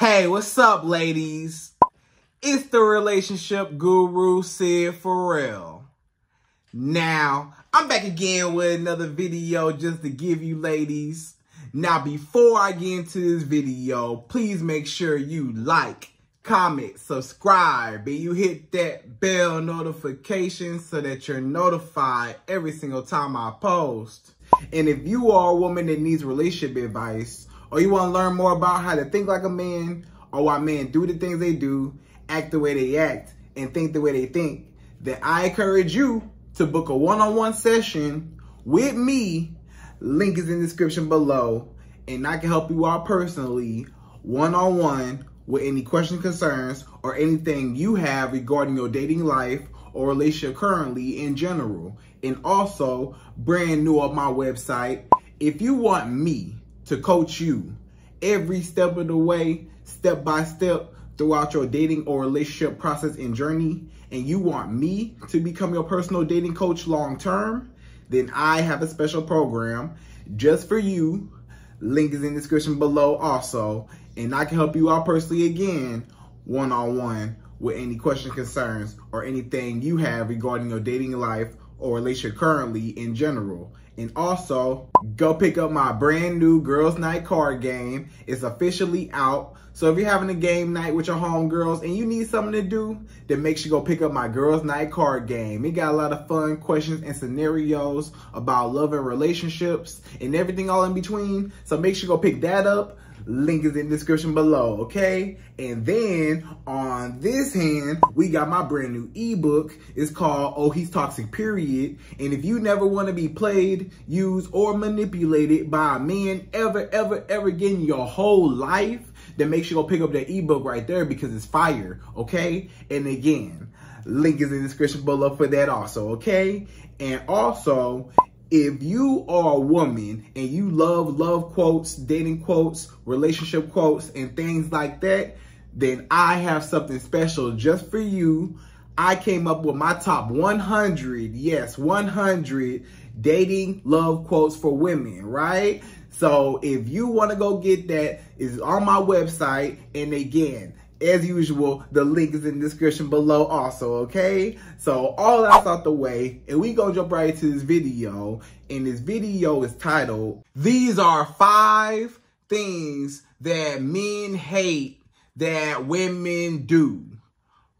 Hey, what's up, ladies? It's the relationship guru, Sydd Ferrell. Now, I'm back again with another video just to give you ladies. Now, before I get into this video, please make sure you like, comment, subscribe, and you hit that bell notification so that you're notified every single time I post. And if you are a woman that needs relationship advice, or you want to learn more about how to think like a man, or why men do the things they do, act the way they act, and think the way they think, then I encourage you to book a one-on-one session with me. Link is in the description below, and I can help you out personally, one-on-one, with any questions, concerns, or anything you have regarding your dating life or relationship currently in general. And also, brand new on my website, if you want me to coach you every step of the way, step by step, throughout your dating or relationship process and journey, and you want me to become your personal dating coach long term, then I have a special program just for you. Link is in the description below also. And I can help you out personally again, one on one, with any questions, concerns, or anything you have regarding your dating life or relationship currently in general. And also, go pick up my brand new Girls Night card game. It's officially out. So if you're having a game night with your homegirls and you need something to do, then make sure you go pick up my Girls Night card game. It got a lot of fun questions and scenarios about love and relationships and everything all in between. So make sure you go pick that up. Link is in the description below, okay? And then on this hand, we got my brand new ebook. It's called Oh He's Toxic Period. And if you never want to be played, used, or manipulated by a man ever, ever, ever again in your whole life, then make sure you go pick up that ebook right there because it's fire, okay? And again, link is in the description below for that also, okay? And also, if you are a woman and you love love quotes, dating quotes, relationship quotes, and things like that, then I have something special just for you. I came up with my top 100, yes, 100 dating love quotes for women, right? So if you want to go get that, it's on my website. And again, as usual, the link is in the description below also, okay? So all that's out the way, and we gonna jump right into this video. And this video is titled, These are five things that men hate that women do.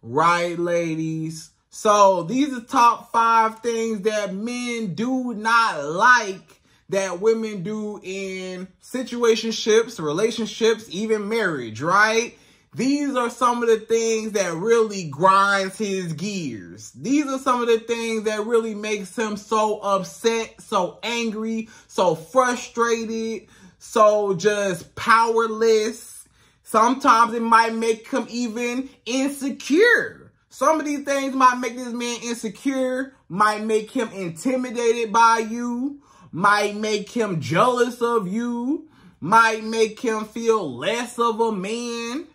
Right, ladies? So these are top five things that men do not like that women do in situationships, relationships, even marriage, right? These are some of the things that really grinds his gears. These are some of the things that really makes him so upset, so angry, so frustrated, so just powerless. Sometimes it might make him even insecure. Some of these things might make this man insecure, might make him intimidated by you, might make him jealous of you, might make him feel less of a man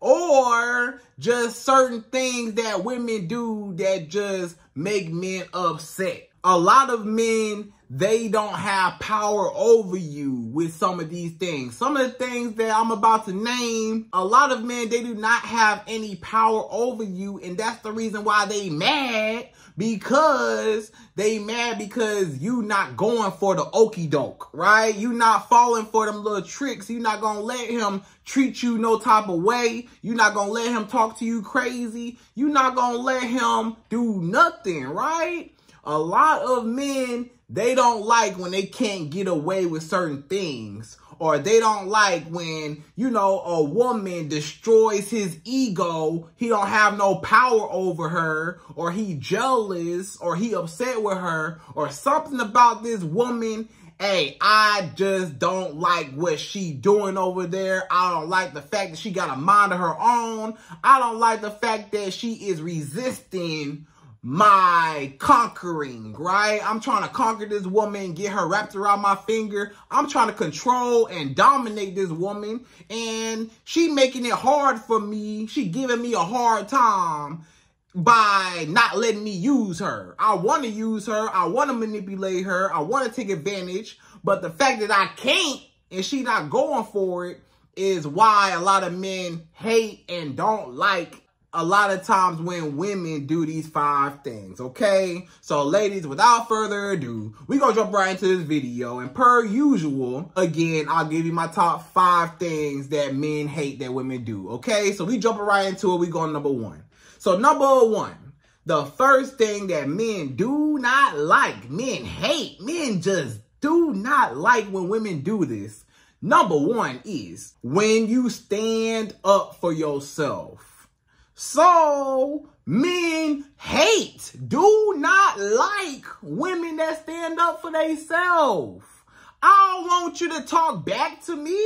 or just certain things that women do that just make men upset. A lot of men, they don't have power over you with some of these things. Some of the things that I'm about to name, a lot of men, they do not have any power over you. And that's the reason why they mad because they mad because you not going for the okey doke, right? You not falling for them little tricks. You not gonna let him treat you no type of way. You not gonna let him talk to you crazy. You not gonna let him do nothing, right? A lot of men, they don't like when they can't get away with certain things. Or they don't like when, you know, a woman destroys his ego, he don't have no power over her, or he jealous, or he upset with her, or something about this woman. Hey, I just don't like what she doing over there. I don't like the fact that she got a mind of her own. I don't like the fact that she is resisting my conquering, right? I'm trying to conquer this woman, get her wrapped around my finger. I'm trying to control and dominate this woman. And she making it hard for me. She giving me a hard time by not letting me use her. I want to use her. I want to manipulate her. I want to take advantage. But the fact that I can't and she not going for it, is why a lot of men hate and don't like a lot of times when women do these five things, okay? So ladies, without further ado, we gonna jump right into this video. And per usual, again, I'll give you my top five things that men hate that women do, okay? So we jumping right into it, we going number one. So number one, the first thing that men do not like, men hate, men just do not like when women do this. Number one is when you stand up for yourself. So men hate, do not like women that stand up for themselves. I don't want you to talk back to me.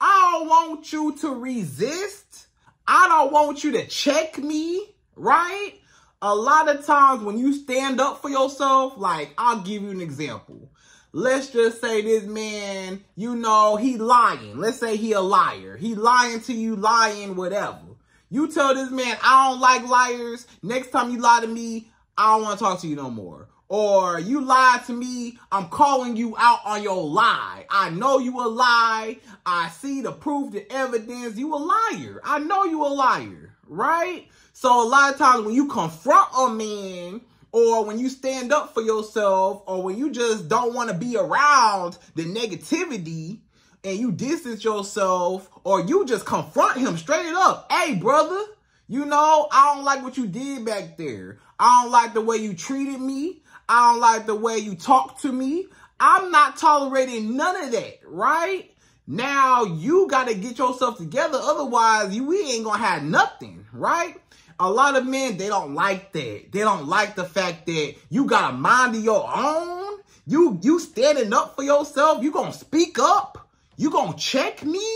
I don't want you to resist. I don't want you to check me, right? A lot of times when you stand up for yourself, like I'll give you an example. Let's just say this man, you know, he lying. Let's say he a liar. He lying to you, lying, whatever. You tell this man, I don't like liars. Next time you lie to me, I don't want to talk to you no more. Or you lied to me, I'm calling you out on your lie. I know you a lie. I see the proof, the evidence. You a liar. I know you a liar, right? So a lot of times when you confront a man or when you stand up for yourself or when you just don't want to be around the negativity, and you distance yourself or you just confront him straight up. Hey, brother, you know, I don't like what you did back there. I don't like the way you treated me. I don't like the way you talked to me. I'm not tolerating none of that, right? Now you got to get yourself together. Otherwise, you we ain't going to have nothing, right? A lot of men, they don't like that. They don't like the fact that you got a mind of your own. You you standing up for yourself. You going to speak up. You gonna check me?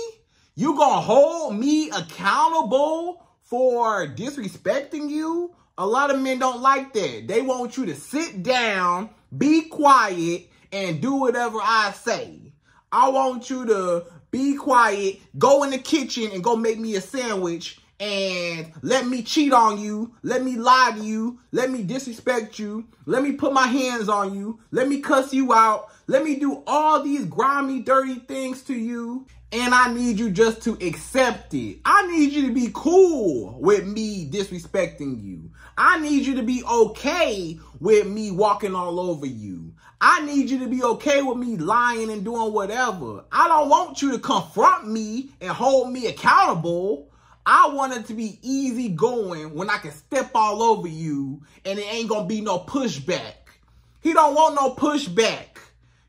You gonna hold me accountable for disrespecting you? A lot of men don't like that. They want you to sit down, be quiet, and do whatever I say. I want you to be quiet, go in the kitchen and go make me a sandwich and let me cheat on you, let me lie to you, let me disrespect you, let me put my hands on you, let me cuss you out, let me do all these grimy, dirty things to you, and I need you just to accept it. I need you to be cool with me disrespecting you. I need you to be okay with me walking all over you. I need you to be okay with me lying and doing whatever. I don't want you to confront me and hold me accountable. I want it to be easy going when I can step all over you and it ain't gonna be no pushback. He don't want no pushback.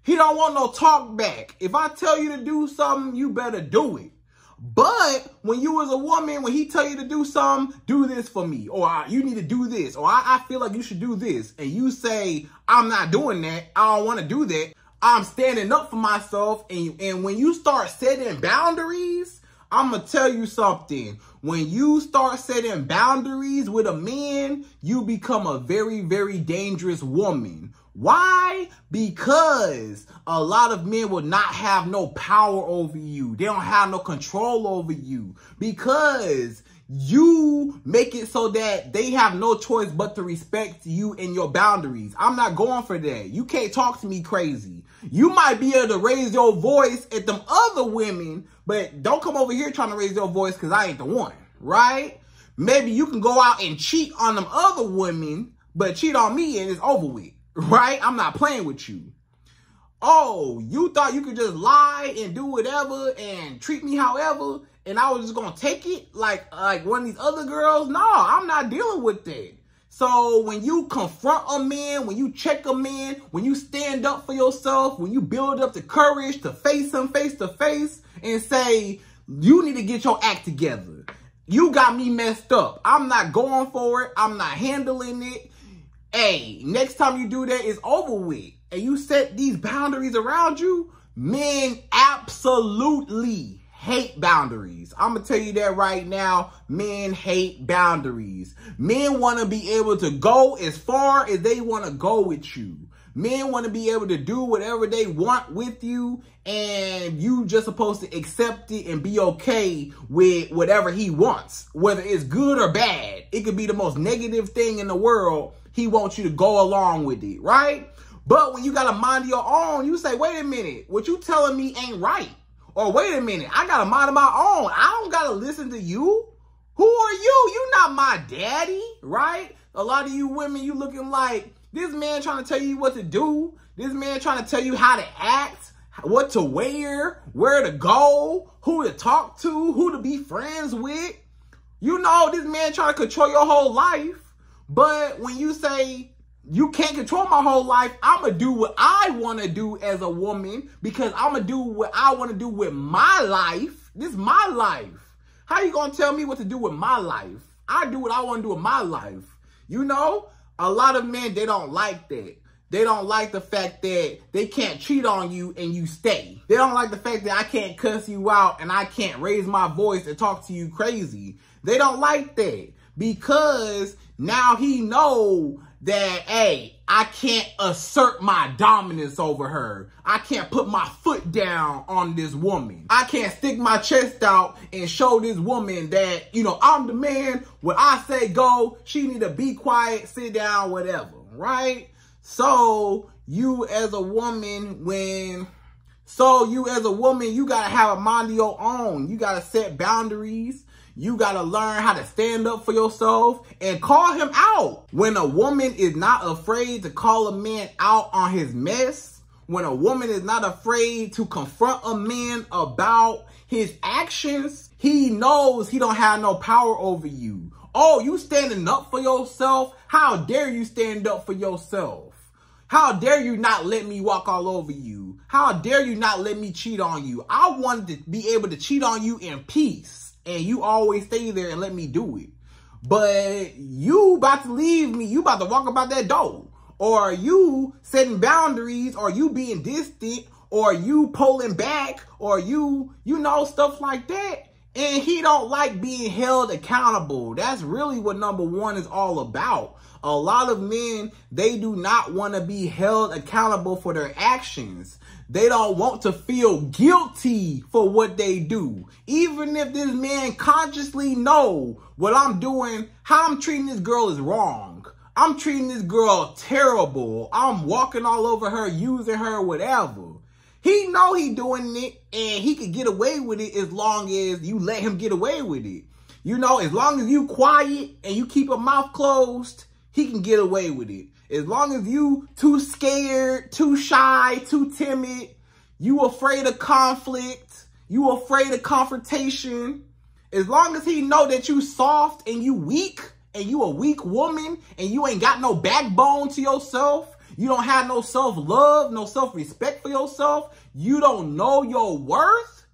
He don't want no talk back. If I tell you to do something, you better do it. But when you as a woman, when he tell you to do something, do this for me, or you need to do this, or I, I feel like you should do this, and you say, I'm not doing that, I don't want to do that, I'm standing up for myself, and, and when you start setting boundaries, I'm going to tell you something. When you start setting boundaries with a man, you become a very, very dangerous woman. Why? Because a lot of men will not have no power over you. They don't have no control over you. Because you make it so that they have no choice but to respect you and your boundaries. I'm not going for that. You can't talk to me crazy. You might be able to raise your voice at them other women, but don't come over here trying to raise your voice because I ain't the one, right? Maybe you can go out and cheat on them other women, but cheat on me and it's over with, right? I'm not playing with you. Oh, you thought you could just lie and do whatever and treat me however, and I was just gonna take it like like one of these other girls? No, I'm not dealing with that. So when you confront a man, when you check a man, when you stand up for yourself, when you build up the courage to face him face to face and say, you need to get your act together. You got me messed up. I'm not going for it. I'm not handling it. Hey, next time you do that, it's over with. And you set these boundaries around you, men absolutely hate boundaries. I'm going to tell you that right now. Men hate boundaries. Men want to be able to go as far as they want to go with you. Men want to be able to do whatever they want with you and you just supposed to accept it and be okay with whatever he wants. Whether it's good or bad. It could be the most negative thing in the world. He wants you to go along with it, right? But when you got a mind of your own, you say, wait a minute, what you telling me ain't right Or wait a minute, I got a mind of my own. I don't gotta listen to you. Who are you? You not my daddy, right? A lot of you women, you looking like this man trying to tell you what to do. This man trying to tell you how to act, what to wear, where to go, who to talk to, who to be friends with. You know, this man trying to control your whole life. But when you say you can't control my whole life. I'm to do what I want to do as a woman because I'm to do what I want to do with my life. This is my life. How you to tell me what to do with my life? I do what I want to do with my life. You know, a lot of men, they don't like that. They don't like the fact that they can't cheat on you and you stay. They don't like the fact that I can't cuss you out and I can't raise my voice and talk to you crazy. They don't like that because now he know that, hey, I can't assert my dominance over her. I can't put my foot down on this woman. I can't stick my chest out and show this woman that, you know, I'm the man. When I say go, she need to be quiet, sit down, whatever, right? So you as a woman, when, so you as a woman, you got to have a mind of your own. You got to set boundaries. You got to learn how to stand up for yourself and call him out. When a woman is not afraid to call a man out on his mess, when a woman is not afraid to confront a man about his actions, he knows he don't have no power over you. Oh, you standing up for yourself? How dare you stand up for yourself? How dare you not let me walk all over you? How dare you not let me cheat on you? I wanted to be able to cheat on you in peace and you always stay there and let me do it. But you about to leave me, you about to walk about that door. Or you setting boundaries, or you being distant, or you pulling back, or you, you know, stuff like that. And he don't like being held accountable. That's really what number one is all about. A lot of men, they do not want to be held accountable for their actions. They don't want to feel guilty for what they do. Even if this man consciously know what I'm doing, how I'm treating this girl is wrong. I'm treating this girl terrible. I'm walking all over her, using her, whatever. He know he doing it and he could get away with it as long as you let him get away with it. You know, as long as you quiet and you keep a mouth closed, he can get away with it. As long as you too scared, too shy, too timid, you afraid of conflict, you afraid of confrontation, as long as he know that you soft and you weak and you a weak woman and you ain't got no backbone to yourself, you don't have no self-love, no self-respect for yourself, you don't know your worth,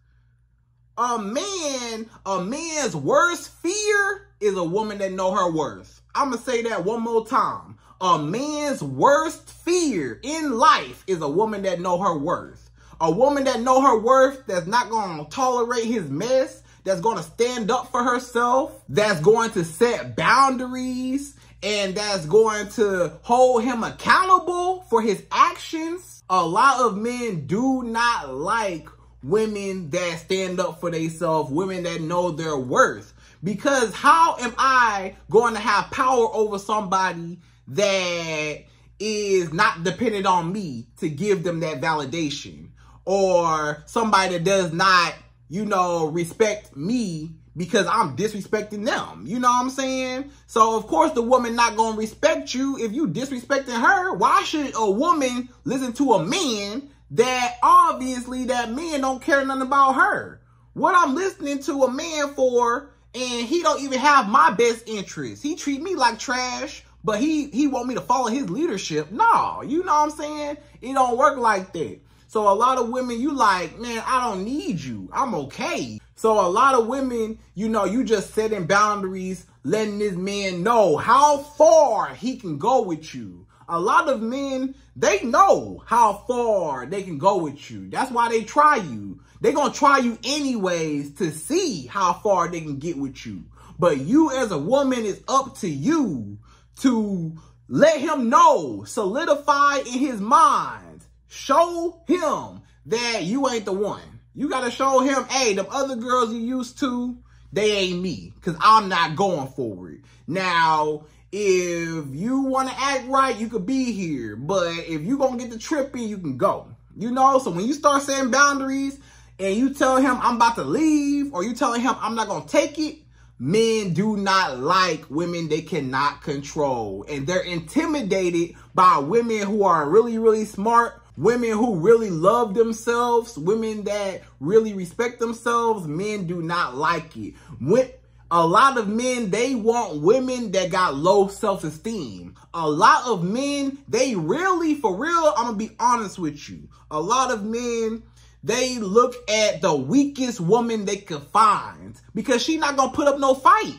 a man, a man's worst fear is a woman that know her worth. I'm going to say that one more time. A man's worst fear in life is a woman that know her worth. A woman that know her worth, that's not to tolerate his mess, that's to stand up for herself, that's going to set boundaries, and that's going to hold him accountable for his actions. A lot of men do not like women that stand up for themselves, women that know their worth. Because how am I going to have power over somebody that is not dependent on me to give them that validation or somebody that does not, you know, respect me because I'm disrespecting them. You know what I'm saying? So of course the woman not going to respect you if you disrespecting her. Why should a woman listen to a man that obviously that man don't care nothing about her? What I'm listening to a man for and he don't even have my best interest. He treat me like trash but he he want me to follow his leadership. No, you know what I'm saying? It don't work like that. So a lot of women, you like, man, I don't need you. I'm okay. So a lot of women, you know, you just setting boundaries, letting this man know how far he can go with you. A lot of men, they know how far they can go with you. That's why they try you. They're going to try you anyways to see how far they can get with you. But you as a woman, it's up to you to let him know, solidify in his mind, show him that you ain't the one. You got to show him, hey, the other girls you used to, they ain't me because I'm not going for it. Now, if you want to act right, you could be here. But if you going to get the tripping, you can go. You know, so when you start setting boundaries and you tell him I'm about to leave or you telling him I'm not going to take it, men do not like women they cannot control. And they're intimidated by women who are really, really smart, women who really love themselves, women that really respect themselves. Men do not like it. When, a lot of men, they want women that got low self-esteem. A lot of men, they really, for real, I'm going to be honest with you. A lot of men, they look at the weakest woman they could find because she not gonna put up no fight.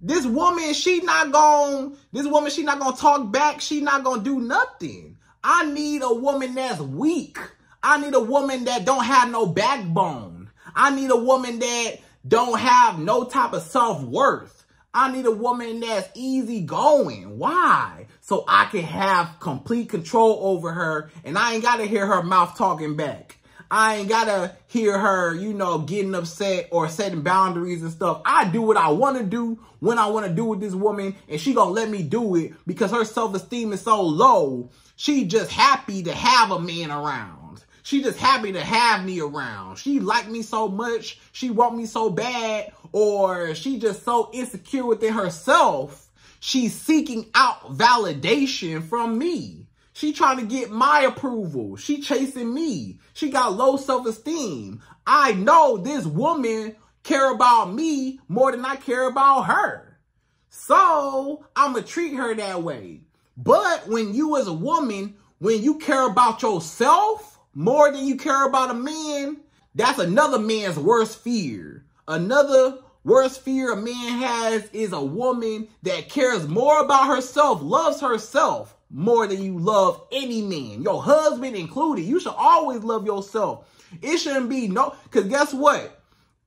This woman, she not gonna, this woman, she not gonna talk back. She not gonna do nothing. I need a woman that's weak. I need a woman that don't have no backbone. I need a woman that don't have no type of self-worth. I need a woman that's easy going. Why? So I can have complete control over her and I ain't got to hear her mouth talking back. I ain't gotta hear her, you know, getting upset or setting boundaries and stuff. I do what I want to do when I want to do with this woman, and she gonna let me do it because her self-esteem is so low. She just happy to have a man around. She just happy to have me around. She like me so much. She want me so bad. Or she just so insecure within herself. She's seeking out validation from me. She trying to get my approval. She chasing me. She got low self-esteem. I know this woman care about me more than I care about her. So I'ma treat her that way. But when you as a woman, when you care about yourself more than you care about a man, that's another man's worst fear. Another worst fear a man has is a woman that cares more about herself, loves herself, more than you love any man, your husband included. You should always love yourself. It shouldn't be no, because guess what?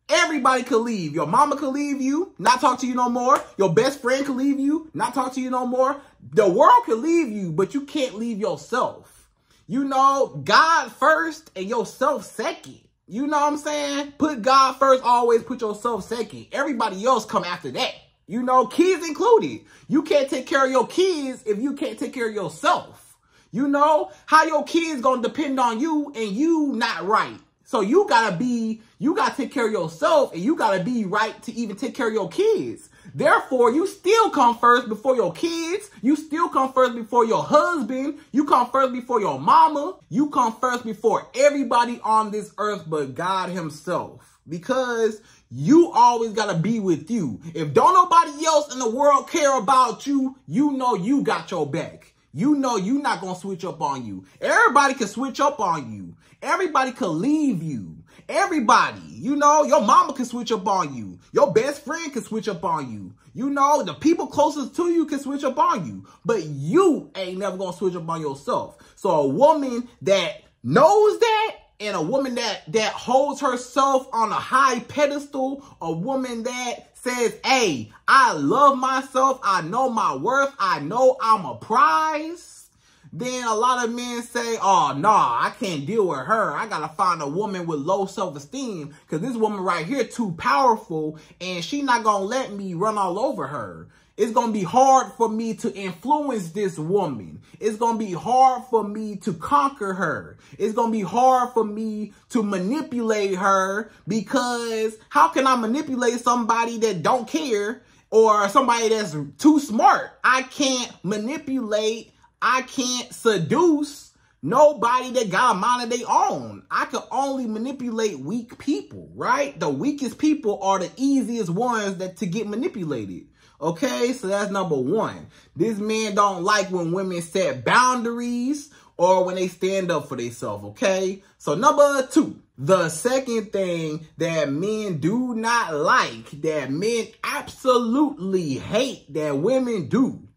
Everybody could leave. Your mama could leave you, not talk to you no more. Your best friend could leave you, not talk to you no more. The world could leave you, but you can't leave yourself. You know, God first and yourself second. You know what I'm saying? Put God first, always put yourself second. Everybody else come after that. You know, kids included. You can't take care of your kids if you can't take care of yourself. You know, how your kids gonna depend on you and you not right. So you gotta be, you gotta take care of yourself and you gotta be right to even take care of your kids. Therefore, you still come first before your kids. You still come first before your husband. You come first before your mama. You come first before everybody on this earth but God himself. Because you always got to be with you. If don't nobody else in the world care about you, you know you got your back. You know you not going to switch up on you. Everybody can switch up on you. Everybody can leave you. Everybody, you know, your mama can switch up on you. Your best friend can switch up on you. You know, the people closest to you can switch up on you. But you ain't never going to switch up on yourself. So a woman that knows that and a woman that that holds herself on a high pedestal, a woman that says, hey, I love myself, I know my worth, I know I'm a prize, then a lot of men say, oh, nah, I can't deal with her. I got to find a woman with low self-esteem because this woman right here too powerful and she not to let me run all over her. It's going to be hard for me to influence this woman. It's going to be hard for me to conquer her. It's going to be hard for me to manipulate her because how can I manipulate somebody that don't care or somebody that's too smart? I can't manipulate. I can't seduce nobody that got a mind of their own. I can only manipulate weak people, right? The weakest people are the easiest ones that to get manipulated. Okay, so that's number one. These men don't like when women set boundaries or when they stand up for themselves, okay? So number two, the second thing that men do not like, that men absolutely hate that women do.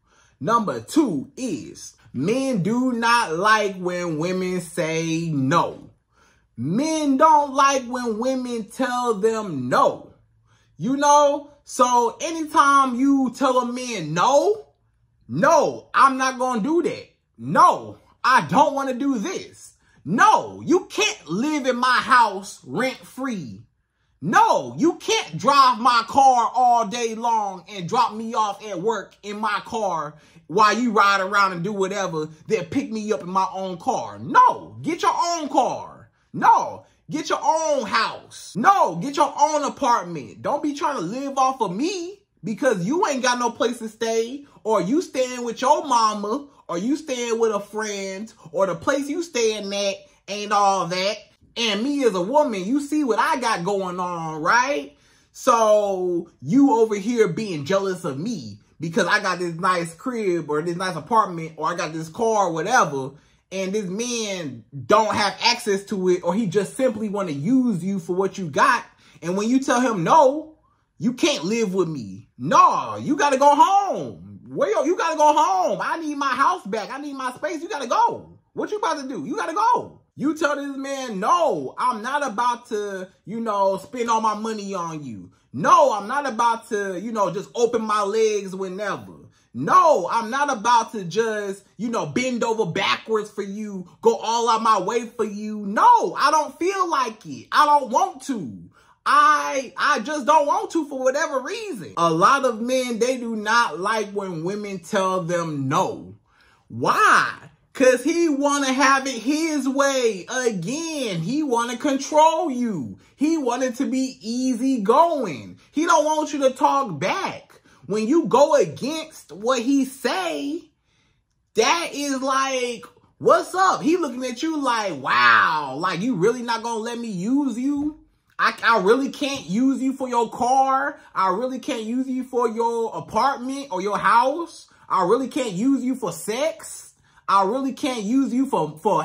Number two is men do not like when women say no. Men don't like when women tell them no. You know, so anytime you tell a man no, no, I'm not going to do that. No, I don't want to do this. No, you can't live in my house rent free. No, you can't drive my car all day long and drop me off at work in my car while you ride around and do whatever, then pick me up in my own car. No, get your own car. No, Get your own house. No, get your own apartment. Don't be trying to live off of me because you ain't got no place to stay or you staying with your mama or you staying with a friend or the place you staying at ain't all that. And me as a woman, you see what I got going on, right? So you over here being jealous of me because I got this nice crib or this nice apartment or I got this car or whatever and this man don't have access to it or he just simply want to use you for what you got. And when you tell him no, you can't live with me. No, you got to go home. Well, you got to go home. I need my house back. I need my space. You got to go. What you about to do? You got to go. You tell this man, no, I'm not about to, you know, spend all my money on you. No, I'm not about to, you know, just open my legs whenever. No, I'm not about to just, you know, bend over backwards for you, go all out my way for you. No, I don't feel like it. I don't want to. I I just don't want to for whatever reason. A lot of men, they do not like when women tell them no. Why? Cause he wanna have it his way. Again, he wanna control you. He wanted to be easy going. He don't want you to talk back. When you go against what he say, that is like, what's up? He looking at you like, wow, like you really not gonna let me use you? I, I really can't use you for your car. I really can't use you for your apartment or your house. I really can't use you for sex. I really can't use you for, for,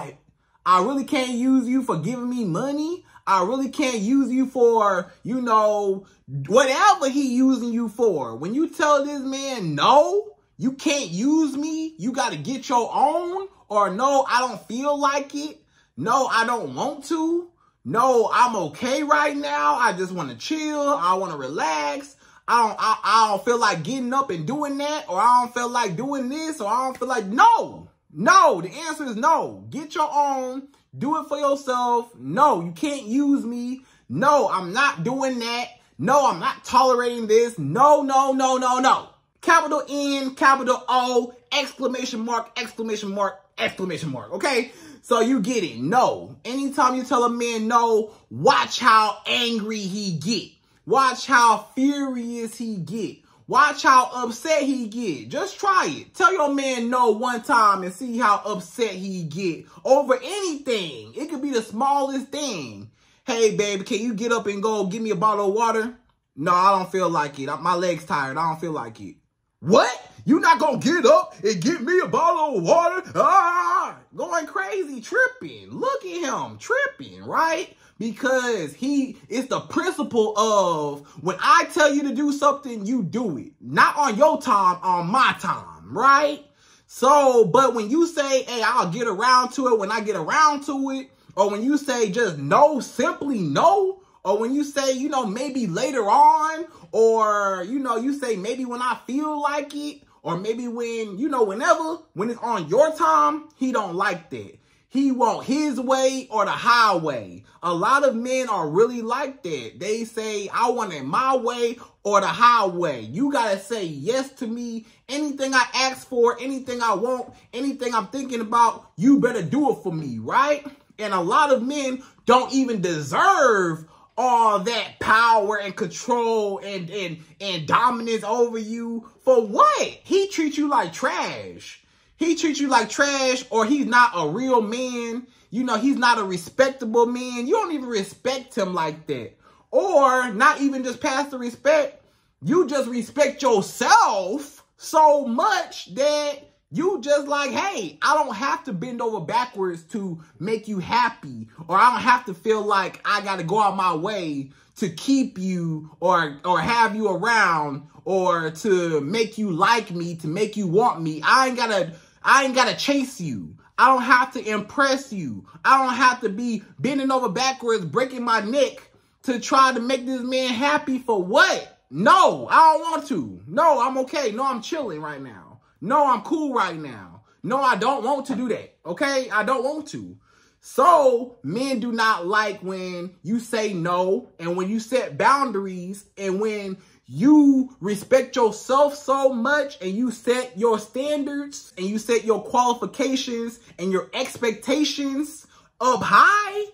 I really can't use you for giving me money. I really can't use you for, you know, whatever he using you for. When you tell this man, no, you can't use me. You got to get your own or no, I don't feel like it. No, I don't want to. No, I'm okay right now. I just want to chill. I want to relax. I don't, I, I don't feel like getting up and doing that, or I don't feel like doing this, or I don't feel like, no, no. The answer is no. Get your own. Do it for yourself. No, you can't use me. No, I'm not doing that. No, I'm not tolerating this. No, no, no, no, no. Capital N, capital O, exclamation mark, exclamation mark, exclamation mark. Okay? So you get it. No. Anytime you tell a man no, watch how angry he get. Watch how furious he get. Watch how upset he get. Just try it. Tell your man no one time and see how upset he get over anything. It could be the smallest thing. Hey, baby, can you get up and go give me a bottle of water? No, I don't feel like it. My leg's tired. I don't feel like it. What? You not gonna get up and get me a bottle of water? Ah, going crazy, tripping. Look at him, tripping, right? Because he is the principle of when I tell you to do something, you do it. Not on your time, on my time, right? So, but when you say, hey, I'll get around to it when I get around to it, or when you say just no, simply no, or when you say, you know, maybe later on, or, you know, you say maybe when I feel like it, or maybe when, you know, whenever, when it's on your time, he don't like that. He want his way or the highway. A lot of men are really like that. They say, I want it my way or the highway. You got to say yes to me. Anything I ask for, anything I want, anything I'm thinking about, you better do it for me, right? And a lot of men don't even deserve all that power and control and, and, and dominance over you for what? He treats you like trash. He treats you like trash or he's not a real man. You know, he's not a respectable man. You don't even respect him like that. Or not even just pass the respect. You just respect yourself so much that you just like, hey, I don't have to bend over backwards to make you happy, or I don't have to feel like I got to go out my way to keep you or or have you around or to make you like me, to make you want me. I ain't gotta I ain't gotta chase you. I don't have to impress you. I don't have to be bending over backwards, breaking my neck to try to make this man happy for what? No, I don't want to. No, I'm okay. No, I'm chilling right now. No, I'm cool right now. No, I don't want to do that. Okay? I don't want to. So, men do not like when you say no and when you set boundaries and when you respect yourself so much and you set your standards and you set your qualifications and your expectations up high,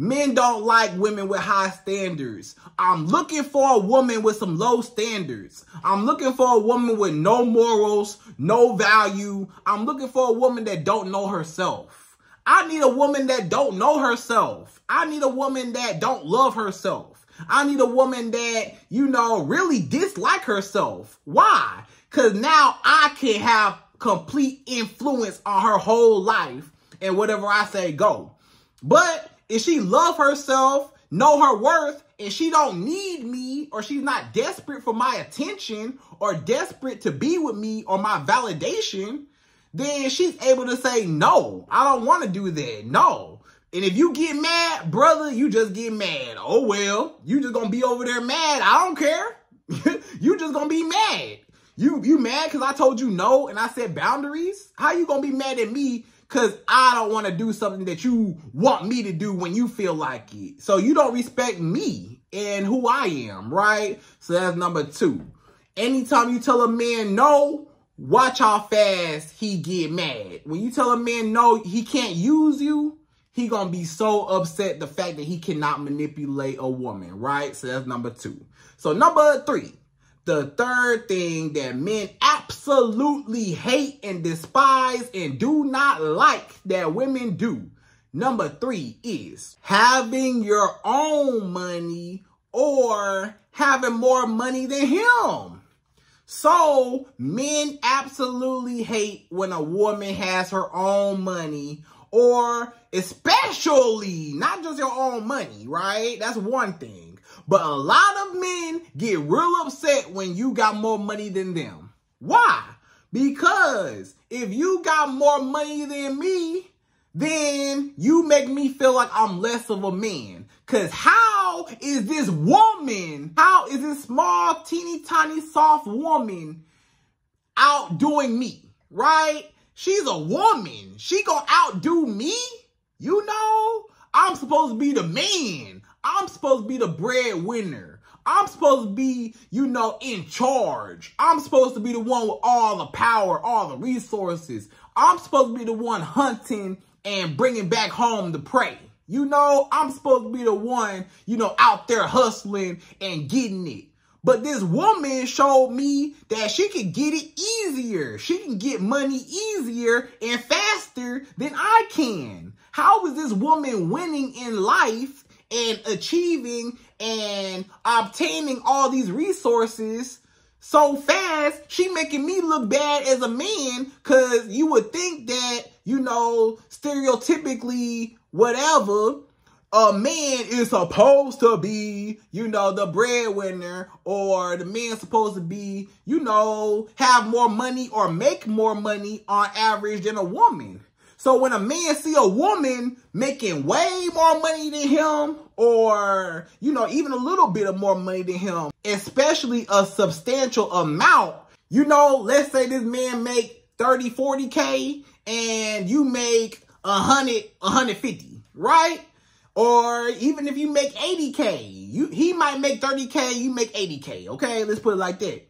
Men don't like women with high standards. I'm looking for a woman with some low standards. I'm looking for a woman with no morals, no value. I'm looking for a woman that don't know herself. I need a woman that don't know herself. I need a woman that don't love herself. I need a woman that, you know, really dislike herself. Why? Cause now I can have complete influence on her whole life and whatever I say go. But if she love herself, know her worth, and she don't need me, or she's not desperate for my attention, or desperate to be with me, or my validation, then she's able to say, no, I don't want to do that. No. And if you get mad, brother, you just get mad. Oh, well, you just gonna be over there mad. I don't care. you just gonna be mad. You you mad because I told you no and I said boundaries? How you gonna be mad at me because I don't want to do something that you want me to do when you feel like it. So you don't respect me and who I am, right? So that's number two. Anytime you tell a man no, watch how fast he get mad. When you tell a man no, he can't use you, he gonna be so upset the fact that he cannot manipulate a woman, right? So that's number two. So number three, the third thing that men absolutely hate and despise and do not like that women do. Number three is having your own money or having more money than him. So men absolutely hate when a woman has her own money or especially not just your own money, right? That's one thing. But a lot of men get real upset when you got more money than them. Why? Because if you got more money than me, then you make me feel like I'm less of a man. Cause how is this woman, how is this small, teeny tiny, soft woman outdoing me, right? She's a woman. She gonna outdo me? You know, I'm supposed to be the man. I'm supposed to be the breadwinner. I'm supposed to be, you know, in charge. I'm supposed to be the one with all the power, all the resources. I'm supposed to be the one hunting and bringing back home the prey. You know, I'm supposed to be the one, you know, out there hustling and getting it. But this woman showed me that she can get it easier. She can get money easier and faster than I can. How is this woman winning in life and achieving and obtaining all these resources so fast, she making me look bad as a man because you would think that, you know, stereotypically, whatever, a man is supposed to be, you know, the breadwinner or the man supposed to be, you know, have more money or make more money on average than a woman. So when a man see a woman making way more money than him or, you know, even a little bit of more money than him, especially a substantial amount, you know, let's say this man make 30, 40K and you make 100, 150, right? Or even if you make 80K, you he might make 30K, you make 80K, okay? Let's put it like that.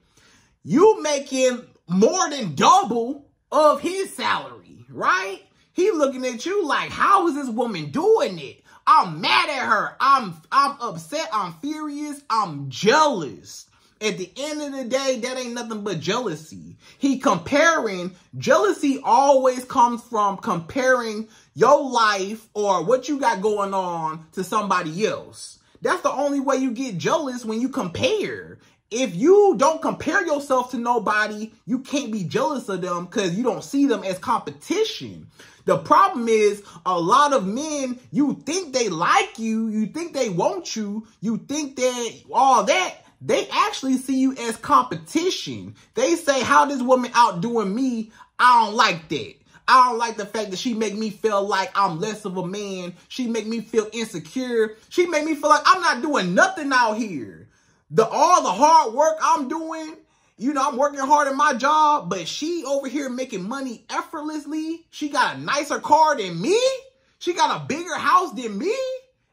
You making more than double of his salary, right? He looking at you like, how is this woman doing it? I'm mad at her. I'm I'm upset. I'm furious. I'm jealous. At the end of the day, that ain't nothing but jealousy. He comparing, jealousy always comes from comparing your life or what you got going on to somebody else. That's the only way you get jealous when you compare if you don't compare yourself to nobody, you can't be jealous of them because you don't see them as competition. The problem is a lot of men, you think they like you, you think they want you, you think that all that, they actually see you as competition. They say, how this woman outdoing me, I don't like that. I don't like the fact that she make me feel like I'm less of a man. She make me feel insecure. She make me feel like I'm not doing nothing out here the all the hard work I'm doing, you know, I'm working hard at my job, but she over here making money effortlessly. She got a nicer car than me. She got a bigger house than me.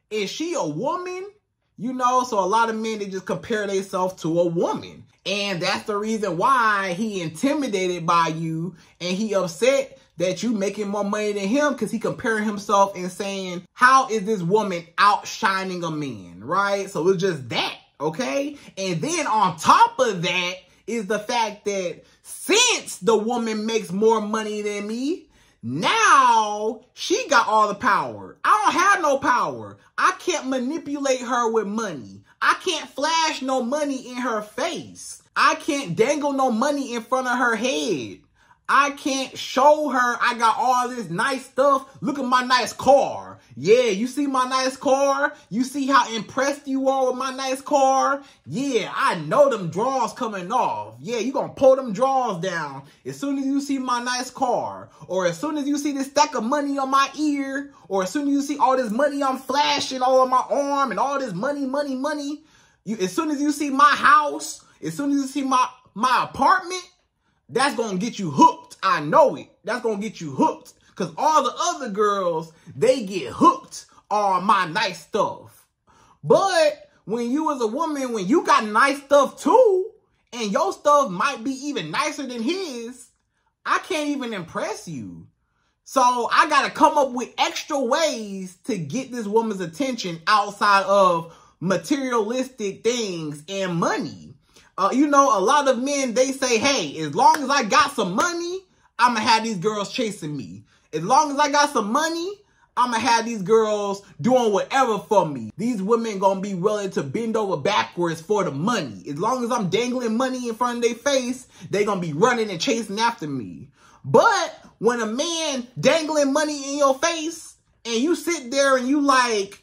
Is she a woman? You know, so a lot of men, they just compare themselves to a woman. And that's the reason why he intimidated by you and he upset that you making more money than him because he comparing himself and saying, how is this woman outshining a man, right? So it's just that, okay? And then on top of that is the fact that since the woman makes more money than me, now she got all the power. I don't have no power. I can't manipulate her with money. I can't flash no money in her face. I can't dangle no money in front of her head. I can't show her I got all this nice stuff. Look at my nice car. Yeah, you see my nice car? You see how impressed you are with my nice car? Yeah, I know them drawers coming off. Yeah, you gonna pull them drawers down as soon as you see my nice car. Or as soon as you see this stack of money on my ear. Or as soon as you see all this money I'm flashing all on my arm and all this money, money, money. You, as soon as you see my house, as soon as you see my, my apartment, that's going to get you hooked. I know it. That's going to get you hooked. Because all the other girls, they get hooked on my nice stuff. But when you as a woman, when you got nice stuff too, and your stuff might be even nicer than his, I can't even impress you. So I got to come up with extra ways to get this woman's attention outside of materialistic things and money. Uh, you know, a lot of men, they say, hey, as long as I got some money, I'm going to have these girls chasing me. As long as I got some money, I'm going to have these girls doing whatever for me. These women going to be willing to bend over backwards for the money. As long as I'm dangling money in front of their face, they going to be running and chasing after me. But when a man dangling money in your face and you sit there and you like,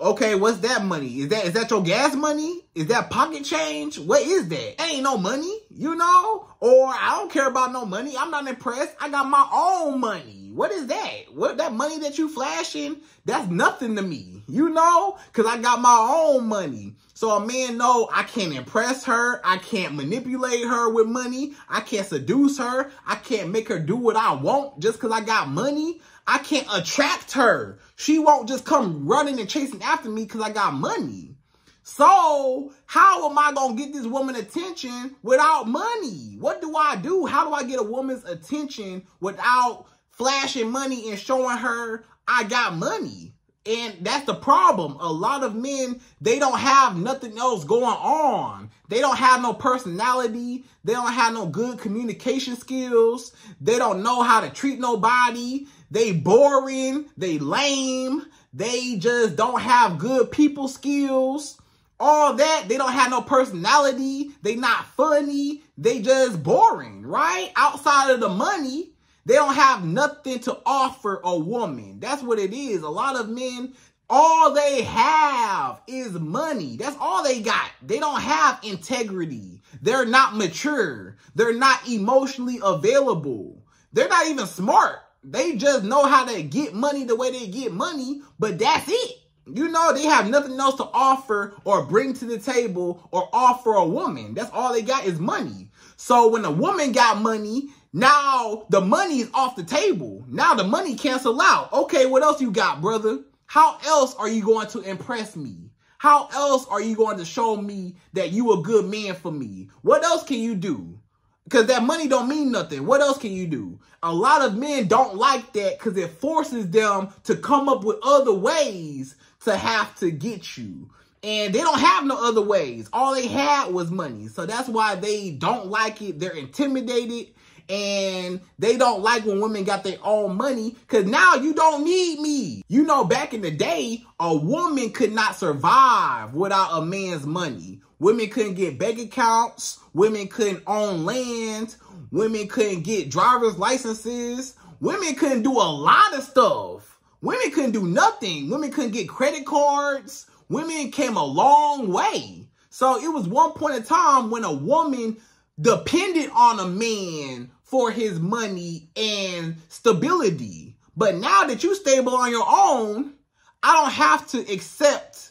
okay, what's that money? Is that is that your gas money? Is that pocket change? What is that? Ain't no money, you know? Or I don't care about no money. I'm not impressed. I got my own money. What is that? What that money that you flashing? That's nothing to me, you know? Cause I got my own money. So a man know I can't impress her. I can't manipulate her with money. I can't seduce her. I can't make her do what I want just cause I got money. I can't attract her. She won't just come running and chasing after me because I got money. So how am I going to get this woman attention without money? What do I do? How do I get a woman's attention without flashing money and showing her I got money? And that's the problem. A lot of men, they don't have nothing else going on. They don't have no personality. They don't have no good communication skills. They don't know how to treat nobody. They boring. They lame. They just don't have good people skills. All that. They don't have no personality. They not funny. They just boring, right? Outside of the money, they don't have nothing to offer a woman. That's what it is. A lot of men, all they have is money. That's all they got. They don't have integrity. They're not mature. They're not emotionally available. They're not even smart. They just know how to get money the way they get money, but that's it. You know, they have nothing else to offer or bring to the table or offer a woman. That's all they got is money. So when a woman got money, now the money is off the table. Now the money cancel out. Okay, what else you got, brother? How else are you going to impress me? How else are you going to show me that you a good man for me? What else can you do? Because that money don't mean nothing. What else can you do? A lot of men don't like that because it forces them to come up with other ways to have to get you. And they don't have no other ways. All they had was money. So that's why they don't like it. They're intimidated and they don't like when women got their own money because now you don't need me. You know, back in the day, a woman could not survive without a man's money. Women couldn't get bank accounts. Women couldn't own land. Women couldn't get driver's licenses. Women couldn't do a lot of stuff. Women couldn't do nothing. Women couldn't get credit cards. Women came a long way. So it was one point in time when a woman depended on a man for his money and stability. But now that you stable on your own, I don't have to accept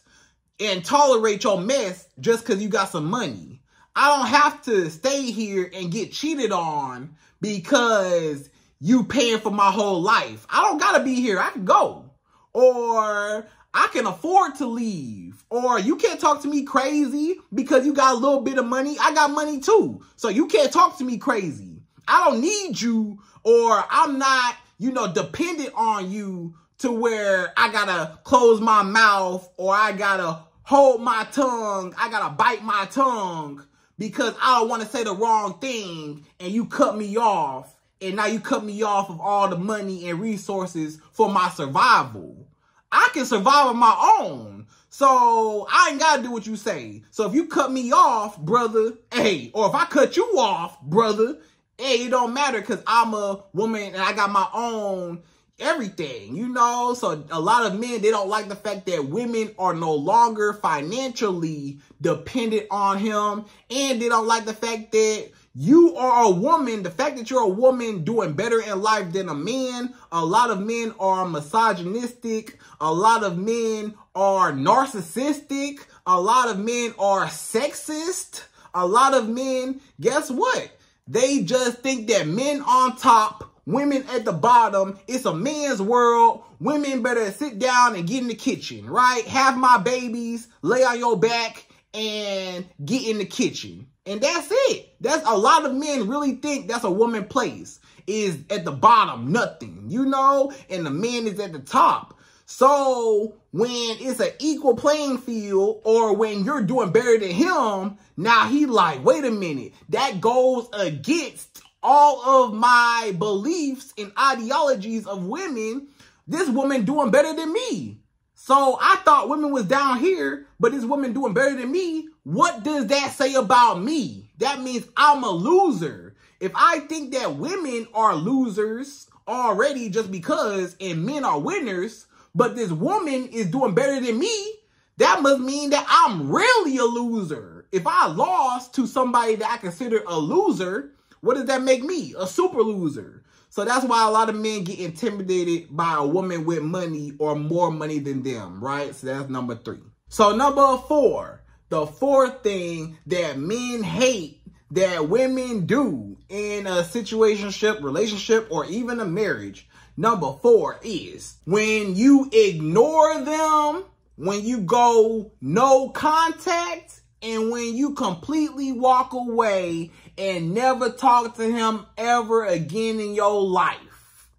and tolerate your mess just because you got some money. I don't have to stay here and get cheated on because you paying for my whole life. I don't got to be here. I can go. Or I can afford to leave. Or you can't talk to me crazy because you got a little bit of money. I got money too. So you can't talk to me crazy. I don't need you or I'm not, you know, dependent on you to where I gotta close my mouth or I gotta hold my tongue. I gotta bite my tongue because I don't want to say the wrong thing and you cut me off. And now you cut me off of all the money and resources for my survival. I can survive on my own. So I ain't gotta do what you say. So if you cut me off, brother, hey, or if I cut you off, brother, hey, it don't matter because I'm a woman and I got my own everything, you know? So a lot of men, they don't like the fact that women are no longer financially dependent on him. And they don't like the fact that you are a woman, the fact that you're a woman doing better in life than a man, a lot of men are misogynistic, a lot of men are narcissistic, a lot of men are sexist, a lot of men, guess what? They just think that men on top, women at the bottom, it's a man's world. Women better sit down and get in the kitchen, right? Have my babies, lay on your back, and get in the kitchen. And that's it. That's a lot of men really think that's a woman place is at the bottom, nothing, you know, and the man is at the top. So when it's an equal playing field or when you're doing better than him, now he like, wait a minute, that goes against all of my beliefs and ideologies of women. This woman doing better than me. So I thought women was down here, but this woman doing better than me. What does that say about me? That means I'm a loser. If I think that women are losers already just because and men are winners, but this woman is doing better than me, that must mean that I'm really a loser. If I lost to somebody that I consider a loser, what does that make me? A super loser. So that's why a lot of men get intimidated by a woman with money or more money than them, right? So that's number three. So number four, the fourth thing that men hate that women do in a situationship, relationship, or even a marriage. Number four is when you ignore them, when you go no contact, and when you completely walk away and never talk to him ever again in your life.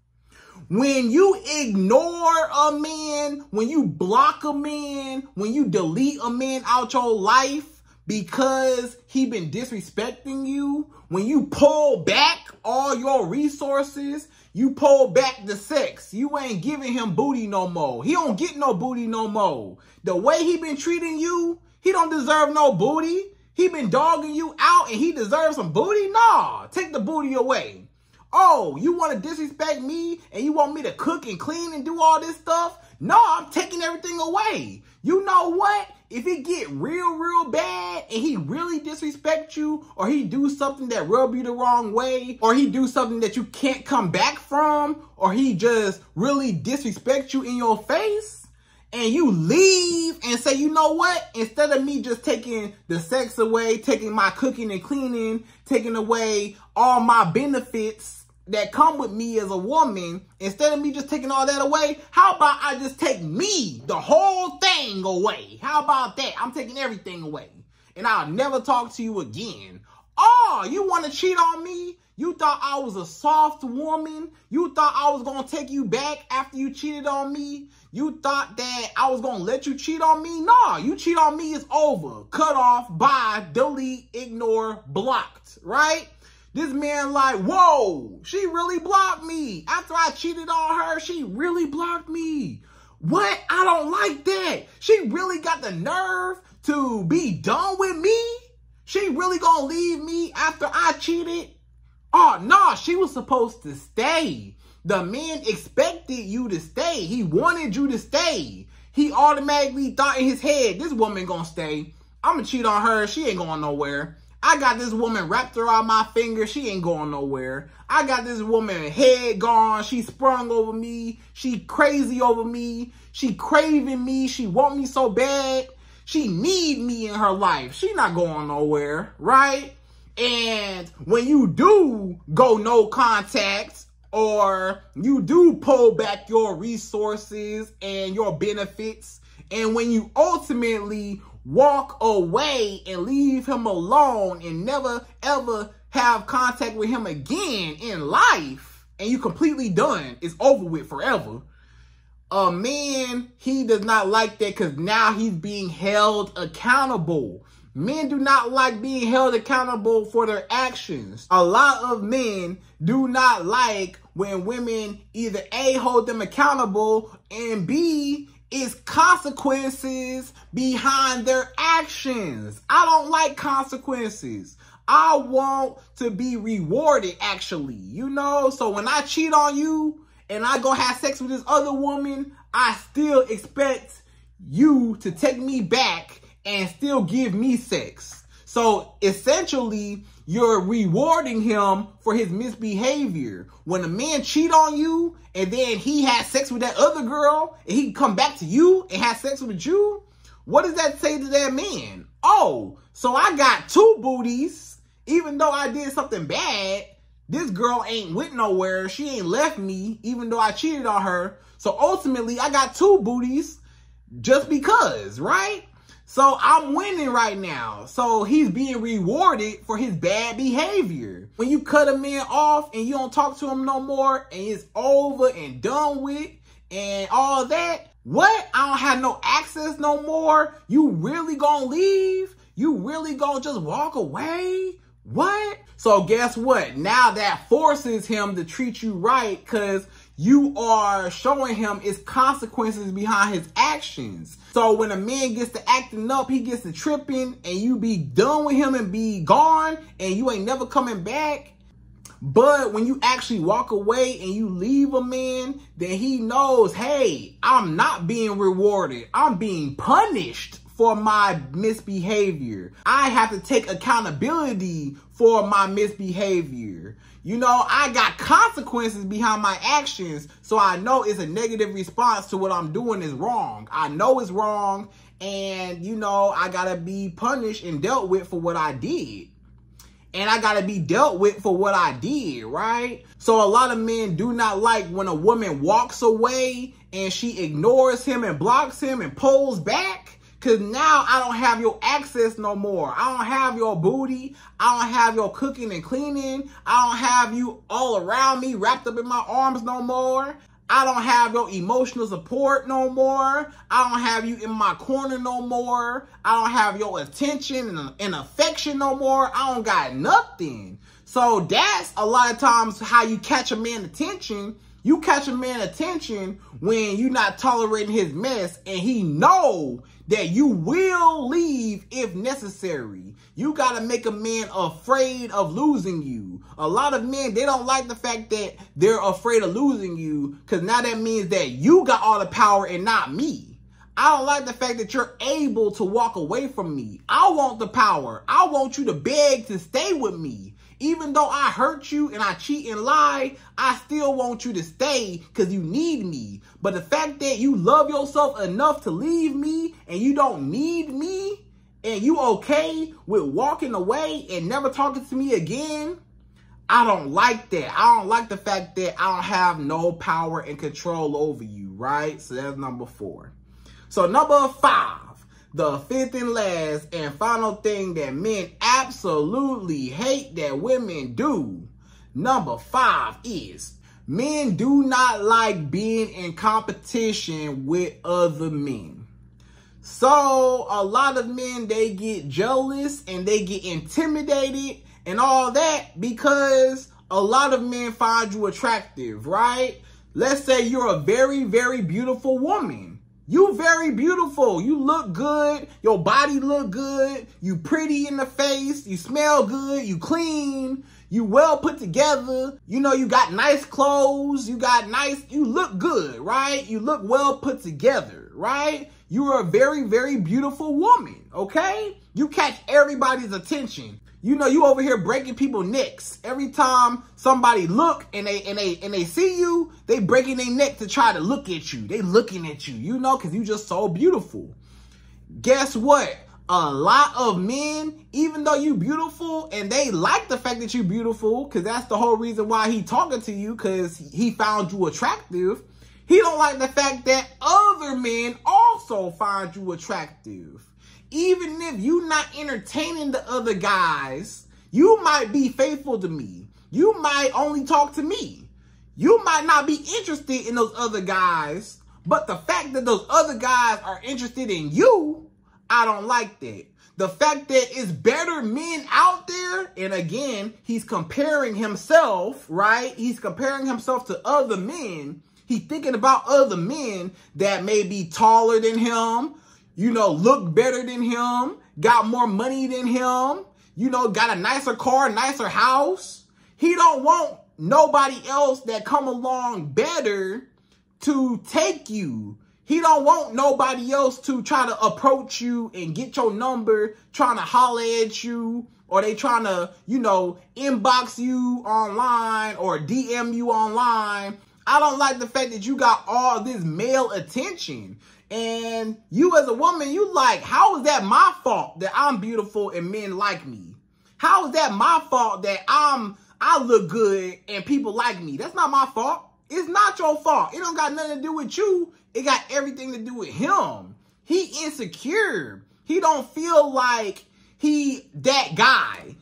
When you ignore a man, when you block a man, when you delete a man out your life because he been disrespecting you, when you pull back all your resources, you pull back the sex. You ain't giving him booty no more. He don't get no booty no more. The way he been treating you, he don't deserve no booty. He been dogging you out and he deserves some booty? Nah, take the booty away. Oh, you want to disrespect me and you want me to cook and clean and do all this stuff? No, I'm taking everything away. You know what? If it get real, real bad and he really disrespect you or he do something that rub you the wrong way or he do something that you can't come back from or he just really disrespect you in your face, and you leave and say, you know what? Instead of me just taking the sex away, taking my cooking and cleaning, taking away all my benefits that come with me as a woman, instead of me just taking all that away, how about I just take me, the whole thing away? How about that? I'm taking everything away. And I'll never talk to you again. Oh, you want to cheat on me? You thought I was a soft woman? You thought I was going to take you back after you cheated on me? You thought that I was going to let you cheat on me? Nah, you cheat on me, it's over. Cut off, bye, delete, ignore, blocked, right? This man like, whoa, she really blocked me. After I cheated on her, she really blocked me. What? I don't like that. She really got the nerve to be done with me? She really gonna leave me after I cheated? Oh, no, she was supposed to stay. The man expected you to stay. He wanted you to stay. He automatically thought in his head, this woman gonna stay. I'm gonna cheat on her. She ain't going nowhere. I got this woman wrapped around my finger. She ain't going nowhere. I got this woman head gone. She sprung over me. She crazy over me. She craving me. She want me so bad. She need me in her life. She not going nowhere, right? And when you do go no contact or you do pull back your resources and your benefits, and when you ultimately walk away and leave him alone and never ever have contact with him again in life, and you completely done. It's over with forever. A man, he does not like that because now he's being held accountable. Men do not like being held accountable for their actions. A lot of men do not like when women either A, hold them accountable, and B, is consequences behind their actions. I don't like consequences. I want to be rewarded, actually. You know, so when I cheat on you and I go have sex with this other woman, I still expect you to take me back and still give me sex. So essentially, you're rewarding him for his misbehavior. When a man cheat on you and then he has sex with that other girl and he come back to you and have sex with you, what does that say to that man? Oh, so I got two booties, even though I did something bad. This girl ain't went nowhere. She ain't left me, even though I cheated on her. So ultimately, I got two booties just because, right? So I'm winning right now. So he's being rewarded for his bad behavior. When you cut a man off and you don't talk to him no more and it's over and done with and all that, what? I don't have no access no more? You really gonna leave? You really gonna just walk away? What? So guess what? Now that forces him to treat you right because you are showing him its consequences behind his actions. So when a man gets to acting up, he gets to tripping and you be done with him and be gone and you ain't never coming back. But when you actually walk away and you leave a man, then he knows, hey, I'm not being rewarded. I'm being punished for my misbehavior. I have to take accountability for my misbehavior. You know, I got consequences behind my actions, so I know it's a negative response to what I'm doing is wrong. I know it's wrong, and you know, I gotta be punished and dealt with for what I did. And I gotta be dealt with for what I did, right? So a lot of men do not like when a woman walks away and she ignores him and blocks him and pulls back Cause now I don't have your access no more. I don't have your booty. I don't have your cooking and cleaning. I don't have you all around me wrapped up in my arms no more. I don't have your emotional support no more. I don't have you in my corner no more. I don't have your attention and, and affection no more. I don't got nothing. So that's a lot of times how you catch a man attention you catch a man attention when you're not tolerating his mess and he know that you will leave if necessary. You got to make a man afraid of losing you. A lot of men, they don't like the fact that they're afraid of losing you because now that means that you got all the power and not me. I don't like the fact that you're able to walk away from me. I want the power. I want you to beg to stay with me. Even though I hurt you and I cheat and lie, I still want you to stay because you need me. But the fact that you love yourself enough to leave me and you don't need me and you okay with walking away and never talking to me again, I don't like that. I don't like the fact that I don't have no power and control over you, right? So that's number four. So number five, the fifth and last and final thing that men absolutely hate that women do. Number five is men do not like being in competition with other men. So a lot of men, they get jealous and they get intimidated and all that because a lot of men find you attractive, right? Let's say you're a very, very beautiful woman you very beautiful. You look good. Your body look good. You pretty in the face. You smell good. You clean. You well put together. You know, you got nice clothes. You got nice, you look good, right? You look well put together, right? You are a very, very beautiful woman, okay? You catch everybody's attention. You know, you over here breaking people necks. Every time somebody look and they and they and they see you, they breaking their neck to try to look at you. They looking at you, you know, because you just so beautiful. Guess what? A lot of men, even though you beautiful and they like the fact that you beautiful, because that's the whole reason why he talking to you, because he found you attractive. He don't like the fact that other men also find you attractive even if you not entertaining the other guys, you might be faithful to me. You might only talk to me. You might not be interested in those other guys, but the fact that those other guys are interested in you, I don't like that. The fact that it's better men out there, and again, he's comparing himself, right? He's comparing himself to other men. He's thinking about other men that may be taller than him, you know, look better than him, got more money than him, you know, got a nicer car, nicer house. He don't want nobody else that come along better to take you. He don't want nobody else to try to approach you and get your number, trying to holler at you, or they trying to, you know, inbox you online or DM you online. I don't like the fact that you got all this male attention. And you as a woman, you like, how is that my fault that I'm beautiful and men like me? How is that my fault that I'm I look good and people like me. That's not my fault. It's not your fault. It don't got nothing to do with you. It got everything to do with him. He insecure. He don't feel like he that guy.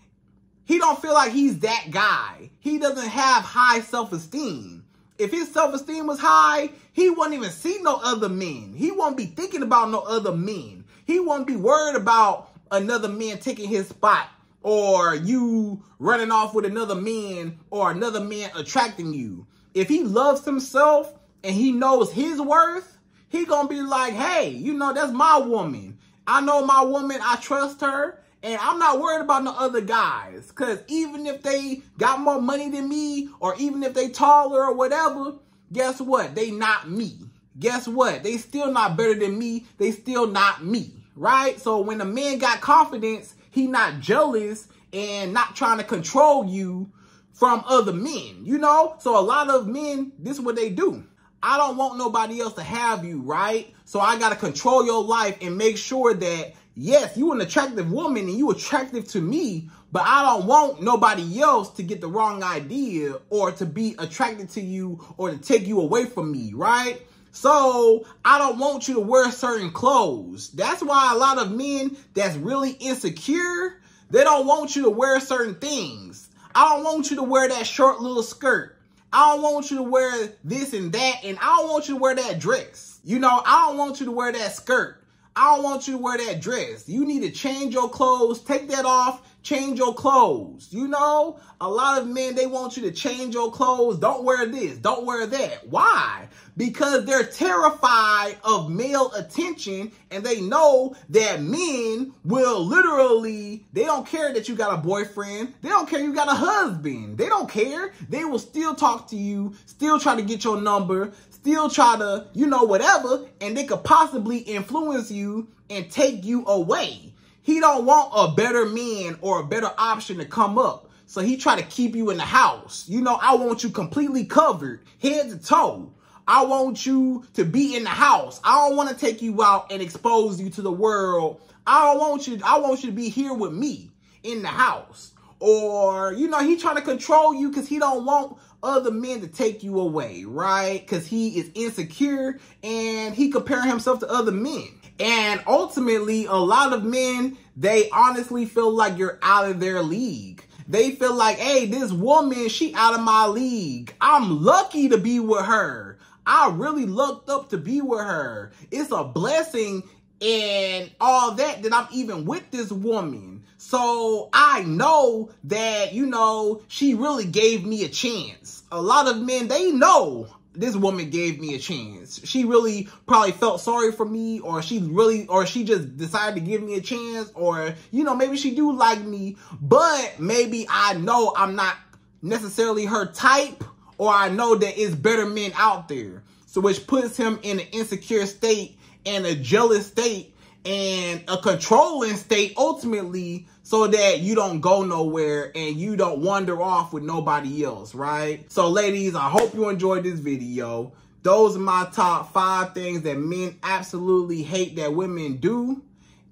He don't feel like he's that guy. He doesn't have high self-esteem. If his self-esteem was high, he won't even see no other men. He won't be thinking about no other men. He won't be worried about another man taking his spot or you running off with another man or another man attracting you. If he loves himself and he knows his worth, he gonna be like, hey, you know, that's my woman. I know my woman, I trust her, and I'm not worried about no other guys. Cause even if they got more money than me, or even if they taller or whatever, guess what? They not me. Guess what? They still not better than me. They still not me. Right? So when a man got confidence, he not jealous and not trying to control you from other men, you know? So a lot of men, this is what they do. I don't want nobody else to have you, right? So I got to control your life and make sure that, yes, you an attractive woman and you attractive to me, but I don't want nobody else to get the wrong idea or to be attracted to you or to take you away from me, right? So I don't want you to wear certain clothes. That's why a lot of men that's really insecure, they don't want you to wear certain things. I don't want you to wear that short little skirt. I don't want you to wear this and that. And I don't want you to wear that dress. You know, I don't want you to wear that skirt. I don't want you to wear that dress. You need to change your clothes, take that off, change your clothes. You know, a lot of men, they want you to change your clothes. Don't wear this, don't wear that. Why? Because they're terrified of male attention and they know that men will literally, they don't care that you got a boyfriend. They don't care you got a husband. They don't care. They will still talk to you, still try to get your number, still try to, you know, whatever, and they could possibly influence you and take you away. He don't want a better man or a better option to come up. So he try to keep you in the house. You know, I want you completely covered, head to toe. I want you to be in the house. I don't want to take you out and expose you to the world. I don't want you, I want you to be here with me in the house. Or, you know, he trying to control you because he don't want other men to take you away, right? Because he is insecure and he comparing himself to other men. And ultimately, a lot of men, they honestly feel like you're out of their league. They feel like, hey, this woman, she out of my league. I'm lucky to be with her. I really looked up to be with her. It's a blessing and all that that I'm even with this woman. So I know that, you know, she really gave me a chance. A lot of men, they know this woman gave me a chance. She really probably felt sorry for me or she really, or she just decided to give me a chance or, you know, maybe she do like me, but maybe I know I'm not necessarily her type or I know that it's better men out there. So which puts him in an insecure state and a jealous state and a controlling state ultimately so that you don't go nowhere and you don't wander off with nobody else, right? So ladies, I hope you enjoyed this video. Those are my top five things that men absolutely hate that women do.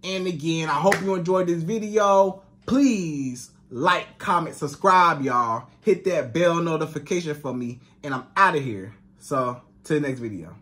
And again, I hope you enjoyed this video. Please like, comment, subscribe, y'all. Hit that bell notification for me. And I'm out of here. So, to the next video.